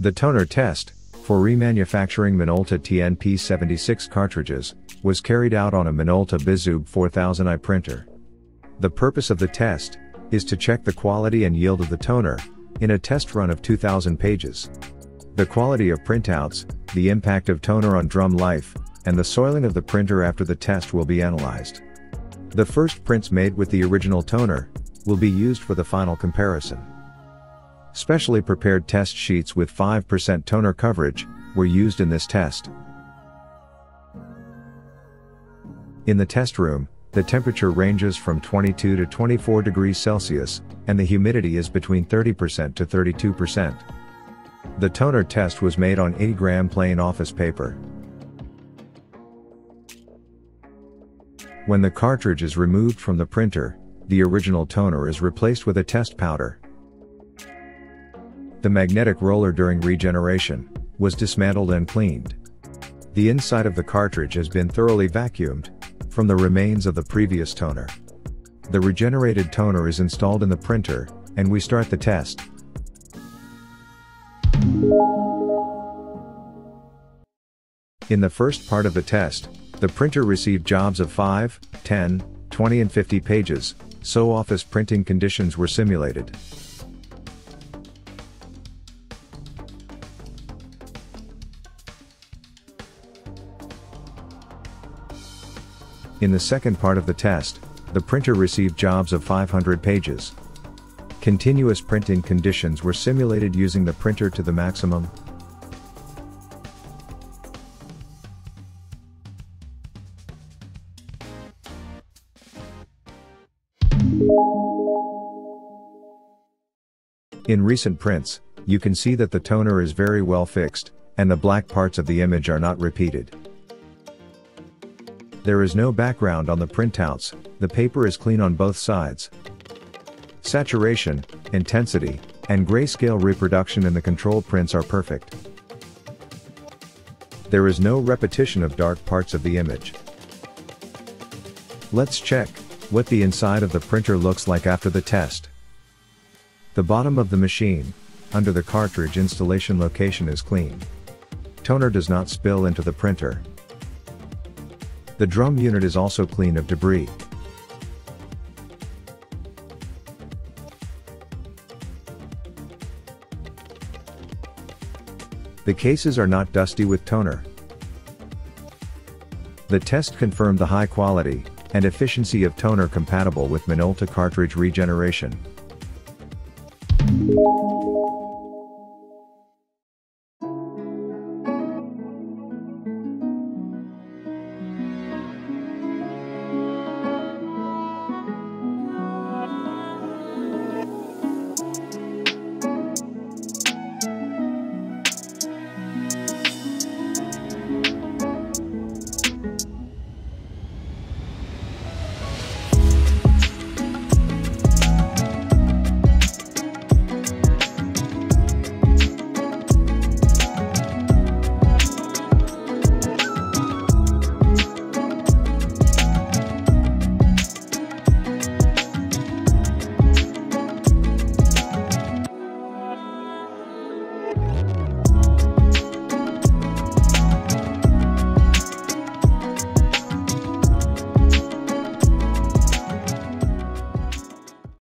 The toner test, for remanufacturing Minolta TNP76 cartridges, was carried out on a Minolta Bizhub 4000i printer. The purpose of the test, is to check the quality and yield of the toner, in a test run of 2000 pages. The quality of printouts, the impact of toner on drum life, and the soiling of the printer after the test will be analyzed. The first prints made with the original toner, will be used for the final comparison. Specially prepared test sheets with 5% toner coverage, were used in this test. In the test room, the temperature ranges from 22 to 24 degrees Celsius, and the humidity is between 30% to 32%. The toner test was made on 80 gram plain office paper. When the cartridge is removed from the printer, the original toner is replaced with a test powder. The magnetic roller during regeneration was dismantled and cleaned. The inside of the cartridge has been thoroughly vacuumed, from the remains of the previous toner. The regenerated toner is installed in the printer, and we start the test. In the first part of the test, the printer received jobs of 5, 10, 20 and 50 pages, so office printing conditions were simulated. In the second part of the test, the printer received jobs of 500 pages. Continuous printing conditions were simulated using the printer to the maximum. In recent prints, you can see that the toner is very well fixed, and the black parts of the image are not repeated. There is no background on the printouts, the paper is clean on both sides. Saturation, intensity, and grayscale reproduction in the control prints are perfect. There is no repetition of dark parts of the image. Let's check what the inside of the printer looks like after the test. The bottom of the machine, under the cartridge installation location is clean. Toner does not spill into the printer. The drum unit is also clean of debris. The cases are not dusty with toner. The test confirmed the high quality and efficiency of toner compatible with Minolta cartridge regeneration.